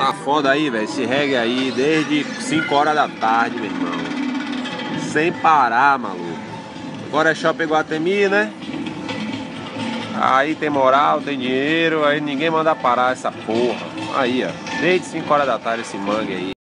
Tá foda aí, velho. Esse reggae aí desde 5 horas da tarde, meu irmão. Sem parar, maluco. Agora é Shopping Guatemi, né? Aí tem moral, tem dinheiro, aí ninguém manda parar essa porra. Aí, ó. Desde 5 horas da tarde esse mangue aí.